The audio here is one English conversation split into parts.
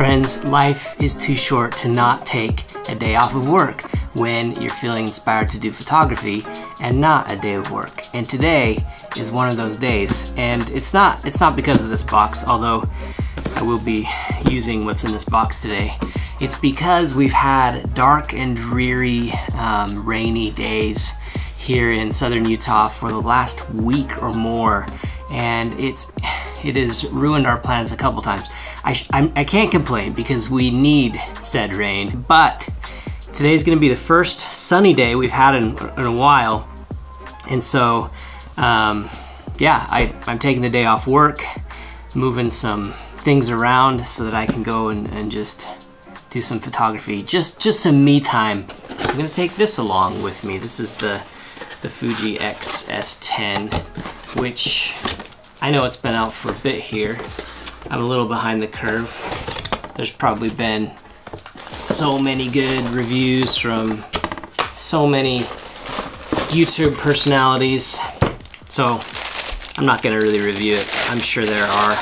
Friends, life is too short to not take a day off of work when you're feeling inspired to do photography and not a day of work. And today is one of those days. And it's not it's not because of this box, although I will be using what's in this box today. It's because we've had dark and dreary, um, rainy days here in southern Utah for the last week or more, and it's it has ruined our plans a couple times. I, I can not complain because we need said rain, but today's going to be the first sunny day we've had in, in a while, and so um, yeah, I, I'm taking the day off work, moving some things around so that I can go and, and just do some photography, just just some me time. I'm gonna take this along with me. This is the the Fuji X-S10, which I know it's been out for a bit here. I'm a little behind the curve. There's probably been so many good reviews from so many YouTube personalities. So I'm not gonna really review it. I'm sure there are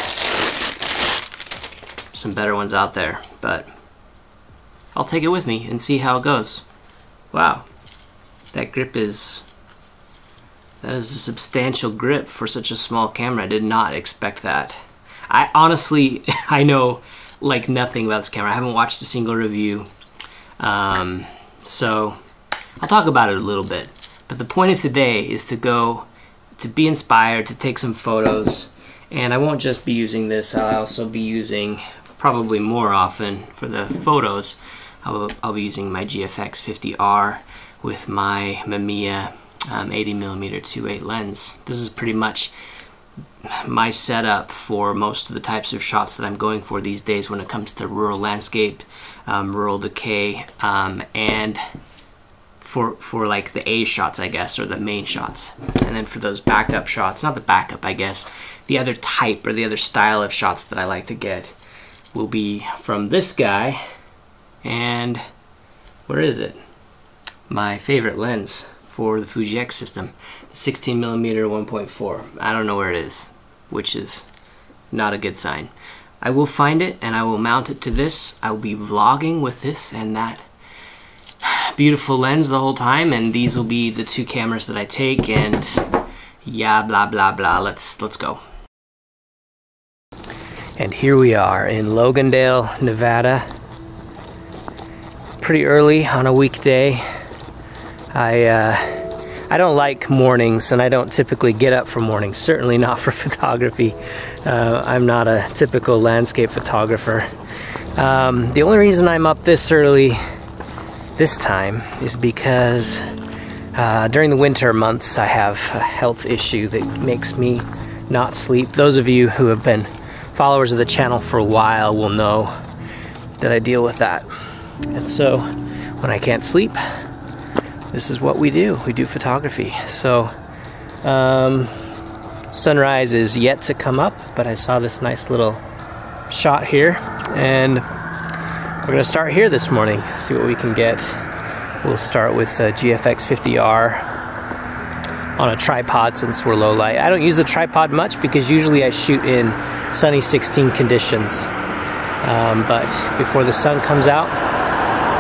some better ones out there, but I'll take it with me and see how it goes. Wow, that grip is that is a substantial grip for such a small camera. I did not expect that. I honestly, I know like nothing about this camera. I haven't watched a single review. Um, so I'll talk about it a little bit. But the point of today is to go, to be inspired, to take some photos. And I won't just be using this, I'll also be using probably more often for the photos. I'll, I'll be using my GFX 50R with my Mamiya um, 80mm 2.8 lens. This is pretty much my setup for most of the types of shots that I'm going for these days when it comes to rural landscape, um, rural decay, um, and for for like the A shots, I guess, or the main shots. And then for those backup shots, not the backup, I guess, the other type or the other style of shots that I like to get will be from this guy, and where is it? My favorite lens for the Fuji X system, 16 millimeter 1.4. I don't know where it is, which is not a good sign. I will find it and I will mount it to this. I will be vlogging with this and that beautiful lens the whole time and these will be the two cameras that I take and yeah blah blah blah let's let's go and here we are in Logandale Nevada pretty early on a weekday. I uh, I don't like mornings, and I don't typically get up for mornings. Certainly not for photography. Uh, I'm not a typical landscape photographer. Um, the only reason I'm up this early this time is because uh, during the winter months I have a health issue that makes me not sleep. Those of you who have been followers of the channel for a while will know that I deal with that. And so when I can't sleep, this is what we do. We do photography. So um, sunrise is yet to come up, but I saw this nice little shot here, and we're gonna start here this morning. See what we can get. We'll start with the GFX 50R on a tripod since we're low light. I don't use the tripod much because usually I shoot in sunny 16 conditions. Um, but before the sun comes out,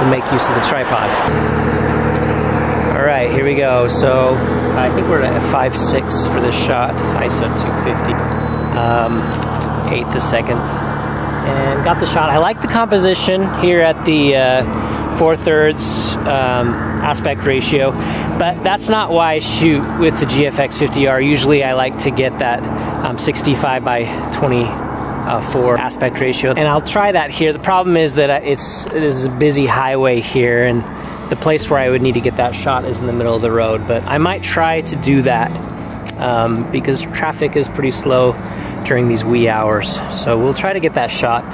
we'll make use of the tripod. Right, here we go. So I think we're at 5.6 for this shot, ISO 250, um, eighth a second. And got the shot. I like the composition here at the uh, four thirds um, aspect ratio, but that's not why I shoot with the GFX 50R. Usually I like to get that um, 65 by 20 uh, for aspect ratio. And I'll try that here. The problem is that it's it is a busy highway here and the place where I would need to get that shot is in the middle of the road. But I might try to do that um, because traffic is pretty slow during these wee hours. So we'll try to get that shot,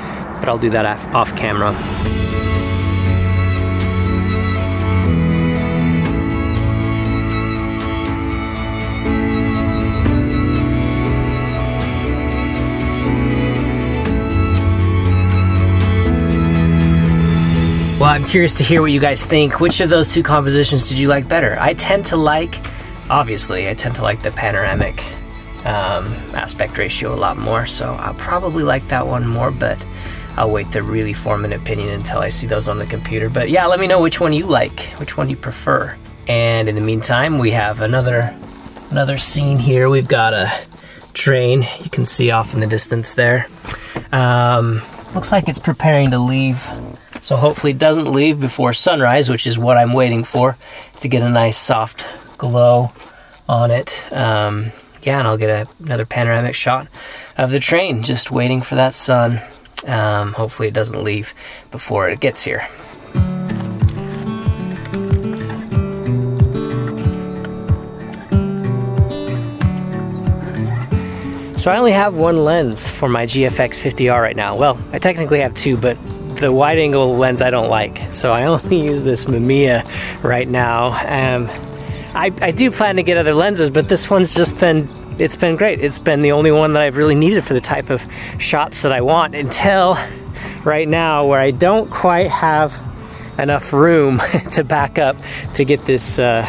but I'll do that off camera. Well, I'm curious to hear what you guys think. Which of those two compositions did you like better? I tend to like, obviously, I tend to like the panoramic um, aspect ratio a lot more, so I'll probably like that one more, but I'll wait to really form an opinion until I see those on the computer. But yeah, let me know which one you like, which one you prefer. And in the meantime, we have another another scene here. We've got a train you can see off in the distance there. Um, looks like it's preparing to leave. So hopefully it doesn't leave before sunrise, which is what I'm waiting for to get a nice soft glow on it. Um, yeah, and I'll get a, another panoramic shot of the train just waiting for that sun. Um, hopefully it doesn't leave before it gets here. So I only have one lens for my GFX 50R right now. Well, I technically have two, but the wide angle lens I don't like. So I only use this Mamiya right now. Um, I, I do plan to get other lenses, but this one's just been it's been great. It's been the only one that I've really needed for the type of shots that I want until right now where I don't quite have enough room to back up to get this uh,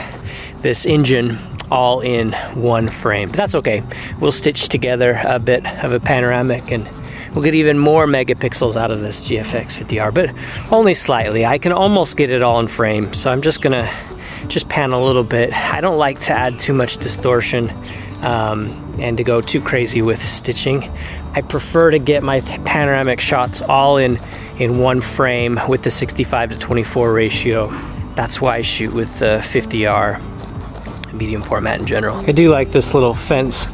this engine all in one frame. But that's okay. We'll stitch together a bit of a panoramic and we'll get even more megapixels out of this GFX 50R, but only slightly. I can almost get it all in frame, so I'm just gonna just pan a little bit. I don't like to add too much distortion um, and to go too crazy with stitching. I prefer to get my panoramic shots all in in one frame with the 65 to 24 ratio. That's why I shoot with the 50R medium format in general. I do like this little fence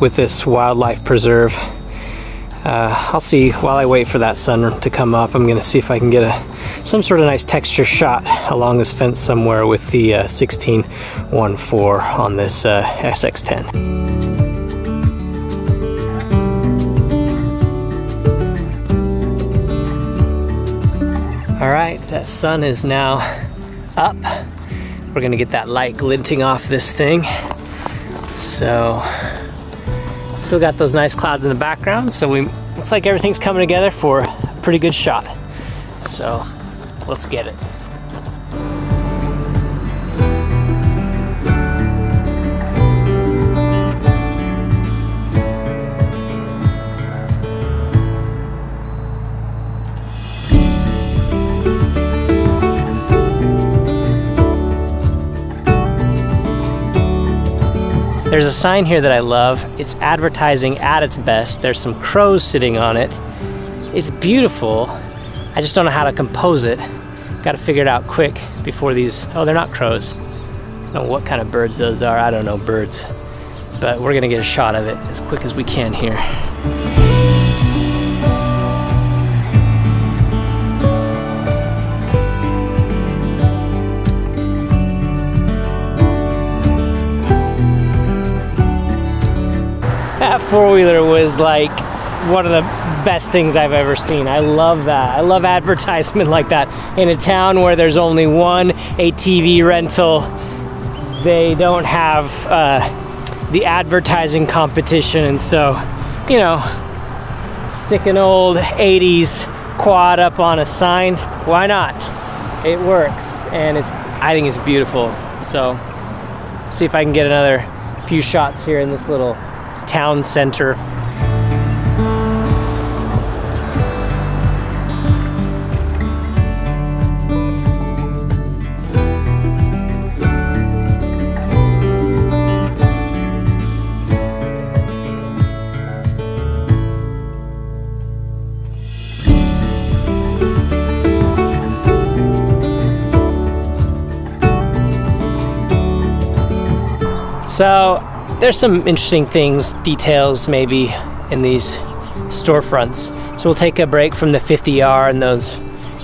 with this wildlife preserve. Uh, I'll see while I wait for that sun to come up. I'm gonna see if I can get a some sort of nice texture shot along this fence somewhere with the uh, 16-1.4 on this uh, SX10. All right, that sun is now up. We're gonna get that light glinting off this thing. So, still got those nice clouds in the background, so we looks like everything's coming together for a pretty good shot. So, let's get it. There's a sign here that I love. It's advertising at its best. There's some crows sitting on it. It's beautiful. I just don't know how to compose it. Got to figure it out quick before these. Oh, they're not crows. I don't know what kind of birds those are. I don't know birds. But we're to get a shot of it as quick as we can here. That four-wheeler was like one of the best things I've ever seen. I love that. I love advertisement like that. In a town where there's only one ATV rental, they don't have uh, the advertising competition. And so, you know, stick an old 80s quad up on a sign, why not? It works. And it's, I think it's beautiful. So, see if I can get another few shots here in this little town center. So there's some interesting things, details maybe in these storefronts. So we'll take a break from the 50R and those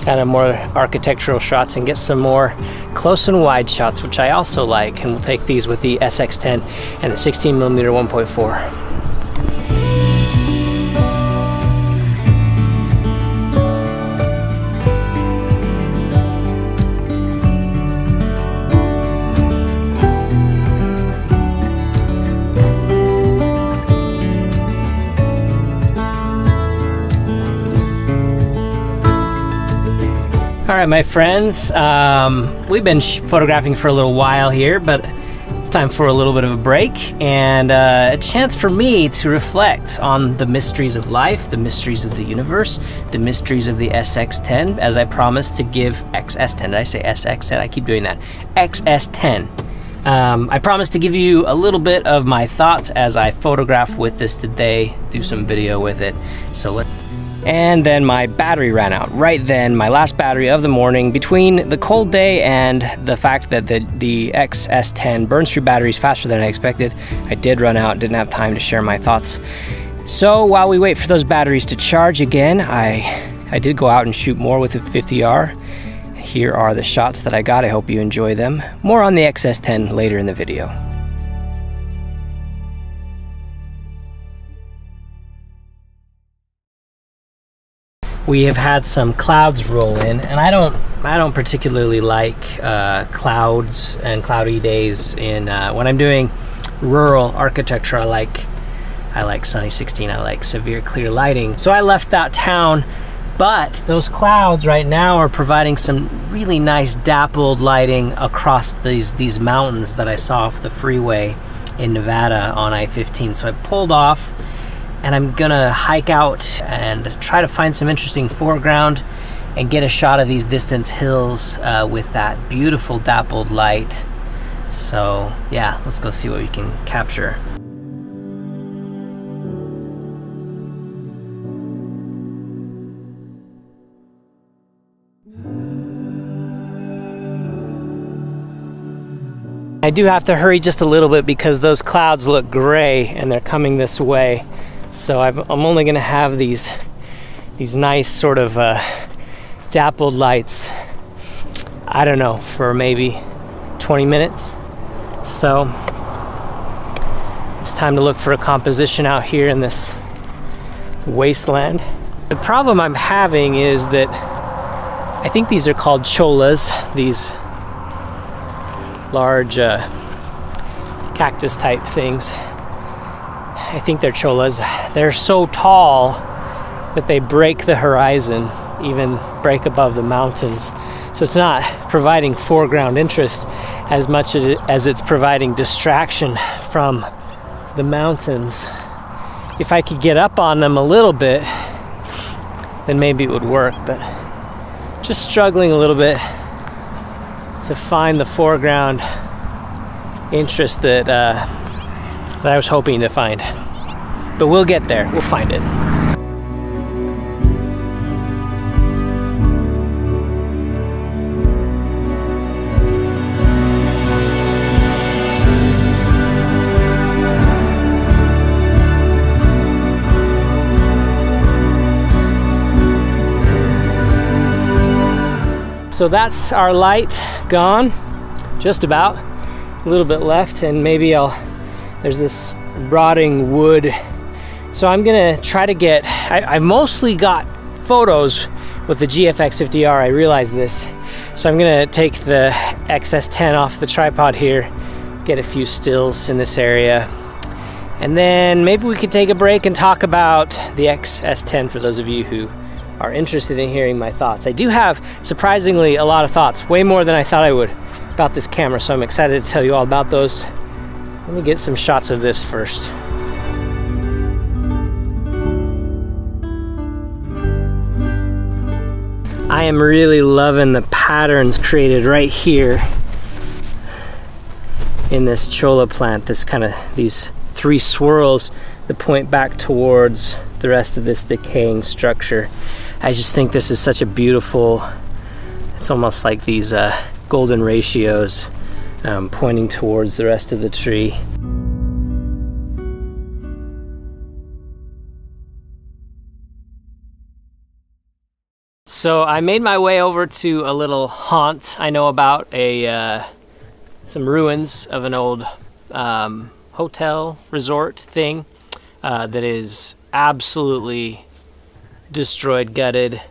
kind of more architectural shots and get some more close and wide shots, which I also like. And we'll take these with the SX10 and the 16mm 1.4. All right, my friends, um, we've been photographing for a little while here, but it's time for a little bit of a break and uh, a chance for me to reflect on the mysteries of life, the mysteries of the universe, the mysteries of the SX10, as I promised to give XS10. Did I say SX10? I keep doing that. XS10. Um, I promised to give you a little bit of my thoughts as I photograph with this today, do some video with it. So let and then my battery ran out. Right then, my last battery of the morning, between the cold day and the fact that the, the XS10 burns through batteries faster than I expected, I did run out, didn't have time to share my thoughts. So while we wait for those batteries to charge again, I, I did go out and shoot more with the 50R. Here are the shots that I got. I hope you enjoy them. More on the XS10 later in the video. We have had some clouds roll in and I don't I don't particularly like uh, clouds and cloudy days in uh, when I'm doing rural architecture I like I like sunny 16 I like severe clear lighting. So I left that town but those clouds right now are providing some really nice dappled lighting across these these mountains that I saw off the freeway in Nevada on I-15 so I pulled off and I'm gonna hike out and try to find some interesting foreground and get a shot of these distant hills uh, with that beautiful dappled light. So yeah, let's go see what we can capture. I do have to hurry just a little bit because those clouds look gray and they're coming this way. So i am only gonna have these these nice sort of uh, dappled lights. I don't know for maybe 20 minutes. So it's time to look for a composition out here in this wasteland. The problem I'm having is that I think these are called chollas, these large uh, cactus type things. I think they're chollas. They're so tall that they break the horizon, even break above the mountains. So it's not providing foreground interest as much as it's providing distraction from the mountains. If I could get up on them a little bit, then maybe it would work, but just struggling a little bit to find the foreground interest that uh, that I was hoping to find. But we'll get there, we'll find it. So that's our light gone, just about. A little bit left and maybe I'll there's this rotting wood. So I'm gonna try to get, I, I mostly got photos with the GFX 50R, I realize this. So I'm gonna take the XS10 off the tripod here, get a few stills in this area. And then maybe we could take a break and talk about the XS10 for those of you who are interested in hearing my thoughts. I do have surprisingly a lot of thoughts, way more than I thought I would about this camera, so I'm excited to tell you all about those. Let me get some shots of this first. I am really loving the patterns created right here in this cholla plant. This kind of, these three swirls that point back towards the rest of this decaying structure. I just think this is such a beautiful, it's almost like these uh, golden ratios um, pointing towards the rest of the tree. So I made my way over to a little haunt I know about, a uh, some ruins of an old um, hotel resort thing uh, that is absolutely destroyed, gutted,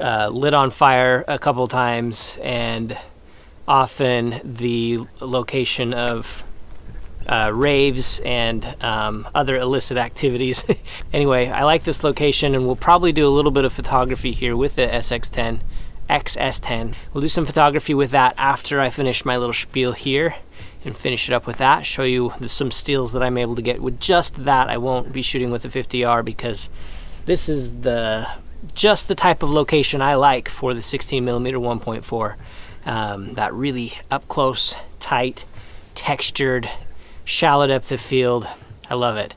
uh, lit on fire a couple times, and often the location of uh, raves and um, other illicit activities. anyway, I like this location and we'll probably do a little bit of photography here with the SX10, XS10. We'll do some photography with that after I finish my little spiel here and finish it up with that. Show you some stills that I'm able to get with just that. I won't be shooting with the 50R because this is the just the type of location I like for the 16 millimeter 1.4. Um, that really up close, tight, textured, shallow depth of field. I love it.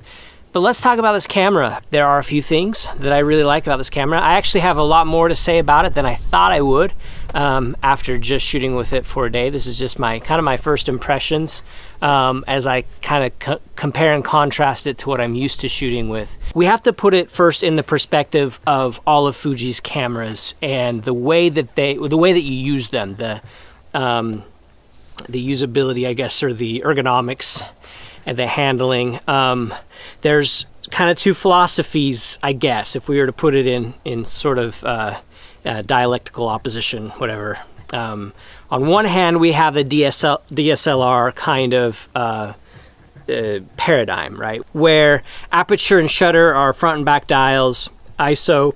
But let's talk about this camera. There are a few things that I really like about this camera. I actually have a lot more to say about it than I thought I would um, after just shooting with it for a day. This is just my kind of my first impressions um, as I kind of co compare and contrast it to what I'm used to shooting with. We have to put it first in the perspective of all of Fuji's cameras and the way that they, the way that you use them, the um, the usability, I guess, or the ergonomics and the handling. Um, there's kind of two philosophies, I guess, if we were to put it in in sort of uh, uh, dialectical opposition, whatever. Um, on one hand, we have the DSL, DSLR kind of uh, uh, paradigm, right, where aperture and shutter are front and back dials, ISO.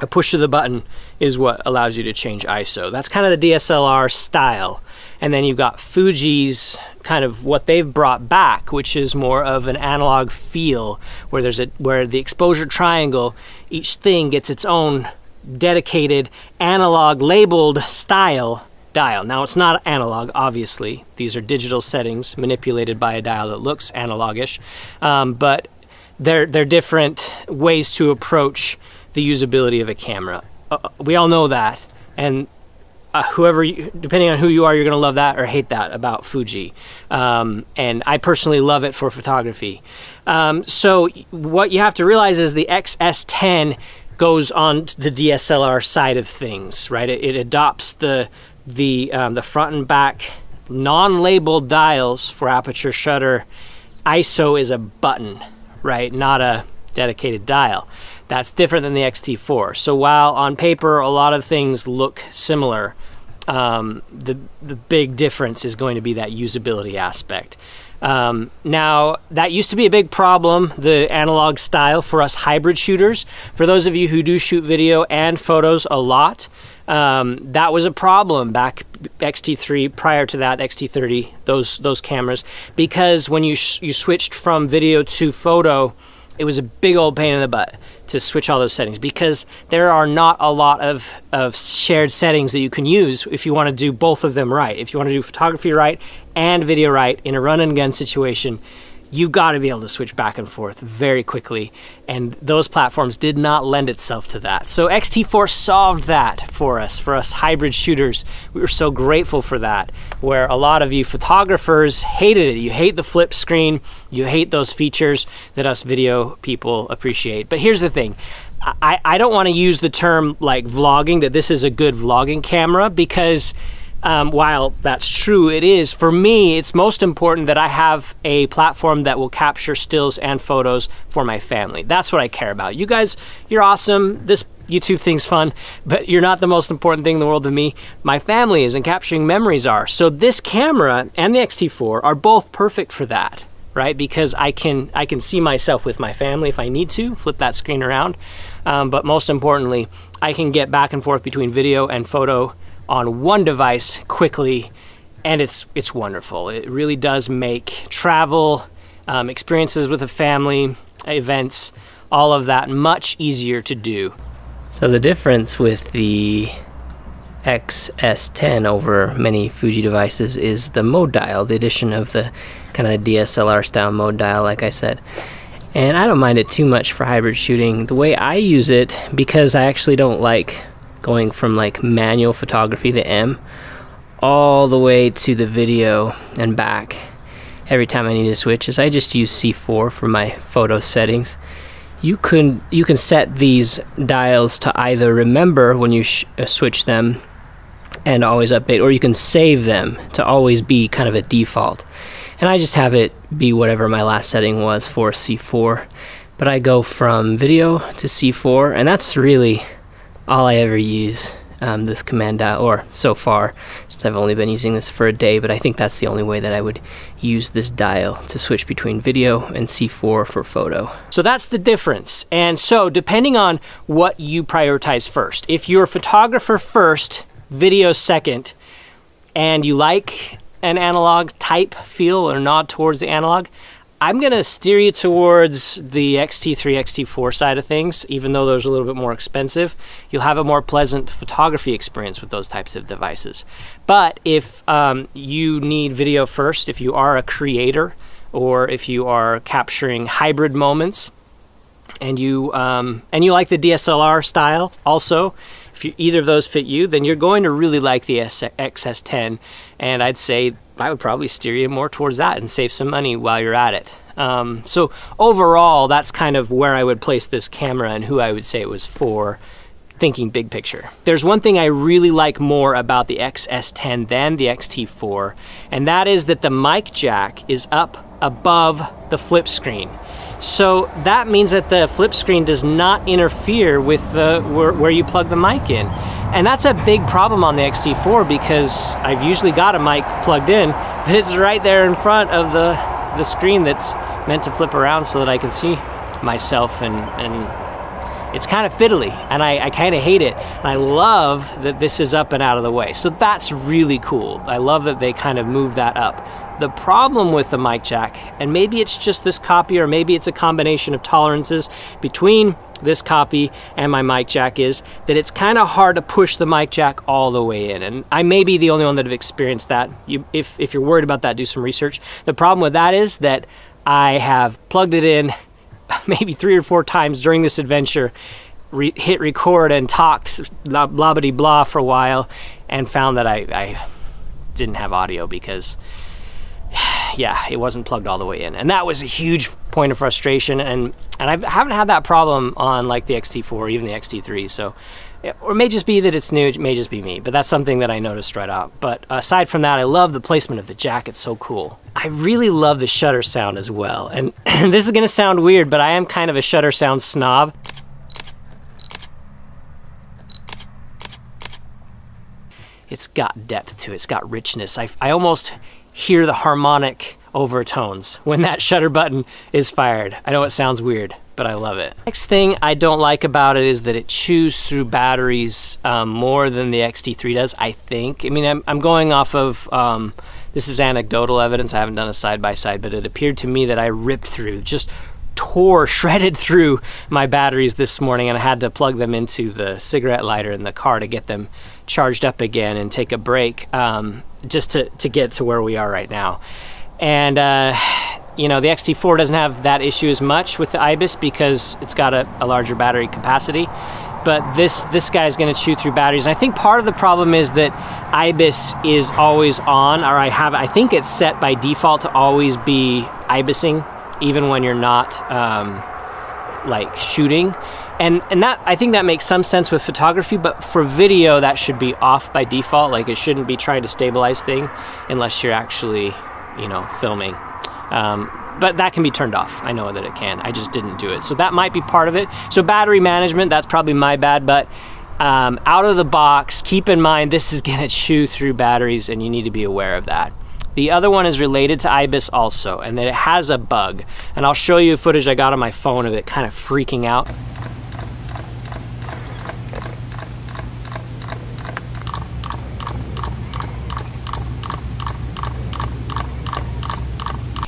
A push of the button is what allows you to change ISO. That's kind of the DSLR style. And then you've got Fuji's kind of what they've brought back, which is more of an analog feel, where there's a where the exposure triangle, each thing gets its own dedicated analog labeled style dial. Now it's not analog, obviously. These are digital settings manipulated by a dial that looks analogish, um, but they're they're different ways to approach the usability of a camera. Uh, we all know that, and uh, whoever, you, depending on who you are, you're going to love that or hate that about Fuji. Um, and I personally love it for photography. Um, so what you have to realize is the XS10 goes on the DSLR side of things, right? It, it adopts the the um, the front and back non-labeled dials for aperture shutter. ISO is a button, right? Not a dedicated dial. That's different than the XT4. So while on paper a lot of things look similar, um, the the big difference is going to be that usability aspect. Um, now that used to be a big problem, the analog style for us hybrid shooters. For those of you who do shoot video and photos a lot, um, that was a problem back XT3 prior to that XT30 those those cameras because when you you switched from video to photo it was a big old pain in the butt to switch all those settings because there are not a lot of, of shared settings that you can use if you want to do both of them right. If you want to do photography right and video right in a run and gun situation, you've got to be able to switch back and forth very quickly. And those platforms did not lend itself to that. So XT4 solved that for us, for us hybrid shooters. We were so grateful for that, where a lot of you photographers hated it. You hate the flip screen, you hate those features that us video people appreciate. But here's the thing. I, I don't want to use the term like vlogging, that this is a good vlogging camera, because um, while that's true, it is. For me, it's most important that I have a platform that will capture stills and photos for my family. That's what I care about. You guys, you're awesome. This YouTube thing's fun, but you're not the most important thing in the world to me. My family is, and capturing memories are. So this camera and the X-T4 are both perfect for that, right? Because I can I can see myself with my family if I need to, flip that screen around. Um, but most importantly, I can get back and forth between video and photo on one device quickly, and it's it's wonderful. It really does make travel, um, experiences with a family, events, all of that much easier to do. So the difference with the XS10 over many Fuji devices is the mode dial, the addition of the kind of DSLR style mode dial, like I said. And I don't mind it too much for hybrid shooting. The way I use it, because I actually don't like going from like manual photography, the M, all the way to the video and back every time I need to switch is I just use C4 for my photo settings. You can you can set these dials to either remember when you uh, switch them and always update or you can save them to always be kind of a default. And I just have it be whatever my last setting was for C4. But I go from video to C4 and that's really all I ever use um, this command dial, or so far, since I've only been using this for a day, but I think that's the only way that I would use this dial to switch between video and C4 for photo. So that's the difference. And so depending on what you prioritize first, if you're a photographer first, video second, and you like an analog type feel or nod towards the analog, I'm going to steer you towards the XT3, XT4 side of things, even though those are a little bit more expensive. You'll have a more pleasant photography experience with those types of devices. But if um, you need video first, if you are a creator, or if you are capturing hybrid moments, and you um, and you like the DSLR style also, if you, either of those fit you, then you're going to really like the XS10. And I'd say I would probably steer you more towards that and save some money while you're at it. Um, so overall, that's kind of where I would place this camera and who I would say it was for thinking big picture. There's one thing I really like more about the XS10 than the XT4, and that is that the mic jack is up above the flip screen. So that means that the flip screen does not interfere with the where, where you plug the mic in. And that's a big problem on the XT4 because I've usually got a mic plugged in, but it's right there in front of the, the screen that's meant to flip around so that I can see myself and, and it's kind of fiddly and I, I kind of hate it. And I love that this is up and out of the way. So that's really cool. I love that they kind of moved that up. The problem with the mic jack, and maybe it's just this copy or maybe it's a combination of tolerances between this copy and my mic jack is that it's kind of hard to push the mic jack all the way in. And I may be the only one that have experienced that. You, if, if you're worried about that, do some research. The problem with that is that I have plugged it in maybe three or four times during this adventure, re hit record and talked blah, blah, blah, blah for a while and found that I, I didn't have audio because yeah, it wasn't plugged all the way in. And that was a huge point of frustration. And, and I haven't had that problem on like the XT4 or even the XT3. So, or it may just be that it's new, it may just be me, but that's something that I noticed right out. But aside from that, I love the placement of the jack. It's so cool. I really love the shutter sound as well. And, and this is gonna sound weird, but I am kind of a shutter sound snob. It's got depth to it, it's got richness. I, I almost hear the harmonic overtones when that shutter button is fired. I know it sounds weird, but I love it. Next thing I don't like about it is that it chews through batteries um, more than the XT3 does, I think. I mean, I'm, I'm going off of, um, this is anecdotal evidence, I haven't done a side-by-side, -side, but it appeared to me that I ripped through, just tore, shredded through my batteries this morning and I had to plug them into the cigarette lighter in the car to get them charged up again and take a break um, just to, to get to where we are right now. And, uh, you know, the XT4 doesn't have that issue as much with the IBIS because it's got a, a larger battery capacity. But this this guy is going to chew through batteries. And I think part of the problem is that IBIS is always on, or I have I think it's set by default to always be IBISing, even when you're not um, like shooting and and that I think that makes some sense with photography, but for video that should be off by default. Like it shouldn't be trying to stabilize thing unless you're actually, you know, filming. Um, but that can be turned off. I know that it can. I just didn't do it, so that might be part of it. So battery management, that's probably my bad, but. Um, out of the box, keep in mind this is gonna chew through batteries and you need to be aware of that. The other one is related to IBIS also, and that it has a bug. And I'll show you footage I got on my phone of it kind of freaking out.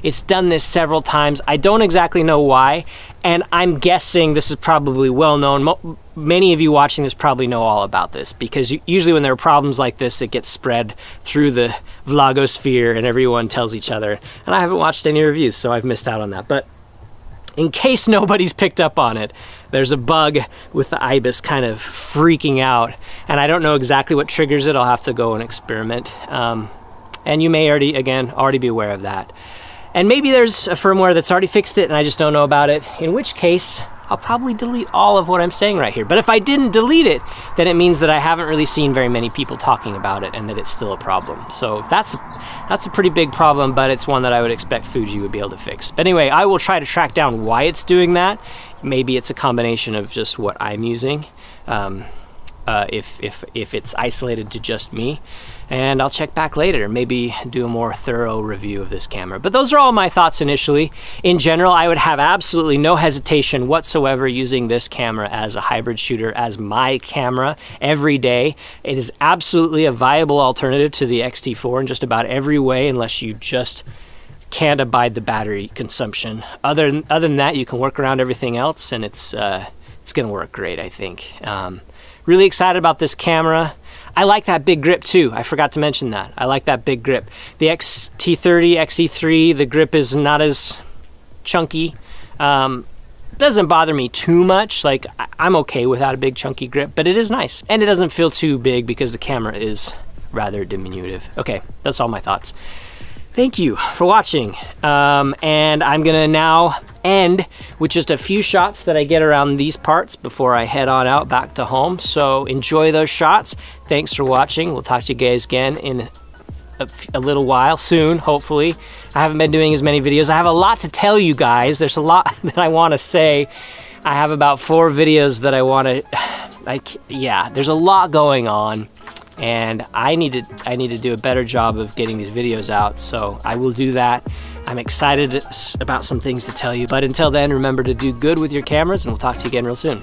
It's done this several times. I don't exactly know why, and I'm guessing this is probably well known. Many of you watching this probably know all about this because usually when there are problems like this, it gets spread through the vlogosphere and everyone tells each other. And I haven't watched any reviews, so I've missed out on that. But in case nobody's picked up on it, there's a bug with the IBIS kind of freaking out. And I don't know exactly what triggers it. I'll have to go and experiment. Um, and you may already, again, already be aware of that. And maybe there's a firmware that's already fixed it and I just don't know about it, in which case I'll probably delete all of what I'm saying right here. But if I didn't delete it, then it means that I haven't really seen very many people talking about it and that it's still a problem. So that's, that's a pretty big problem, but it's one that I would expect Fuji would be able to fix. But anyway, I will try to track down why it's doing that. Maybe it's a combination of just what I'm using. Um, uh, if, if, if it's isolated to just me. And I'll check back later, maybe do a more thorough review of this camera. But those are all my thoughts initially. In general, I would have absolutely no hesitation whatsoever using this camera as a hybrid shooter, as my camera every day. It is absolutely a viable alternative to the X-T4 in just about every way, unless you just can't abide the battery consumption. Other than, other than that, you can work around everything else, and it's uh, it's gonna work great, I think. Um, really excited about this camera. I like that big grip too. I forgot to mention that. I like that big grip. The XT30, XE3, the grip is not as chunky. Um, doesn't bother me too much. Like I'm okay without a big chunky grip, but it is nice. And it doesn't feel too big because the camera is rather diminutive. Okay, that's all my thoughts thank you for watching. Um, and I'm gonna now end with just a few shots that I get around these parts before I head on out back to home. So enjoy those shots. Thanks for watching. We'll talk to you guys again in a, a little while, soon, hopefully. I haven't been doing as many videos. I have a lot to tell you guys. There's a lot that I wanna say. I have about four videos that I wanna, like, yeah, there's a lot going on and I need to I need to do a better job of getting these videos out so I will do that. I'm excited about some things to tell you but until then remember to do good with your cameras and we'll talk to you again real soon